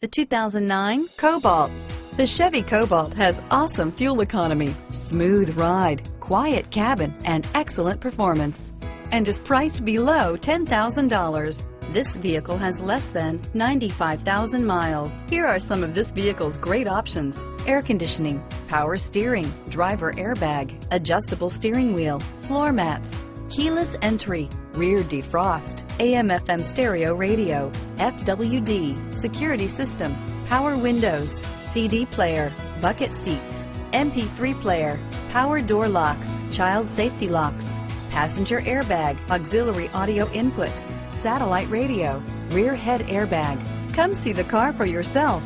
The 2009 Cobalt. The Chevy Cobalt has awesome fuel economy, smooth ride, quiet cabin, and excellent performance, and is priced below $10,000. This vehicle has less than 95,000 miles. Here are some of this vehicle's great options. Air conditioning, power steering, driver airbag, adjustable steering wheel, floor mats, keyless entry, rear defrost, AM FM stereo radio, FWD, security system, power windows, CD player, bucket seats, MP3 player, power door locks, child safety locks, passenger airbag, auxiliary audio input, satellite radio, rear head airbag. Come see the car for yourself.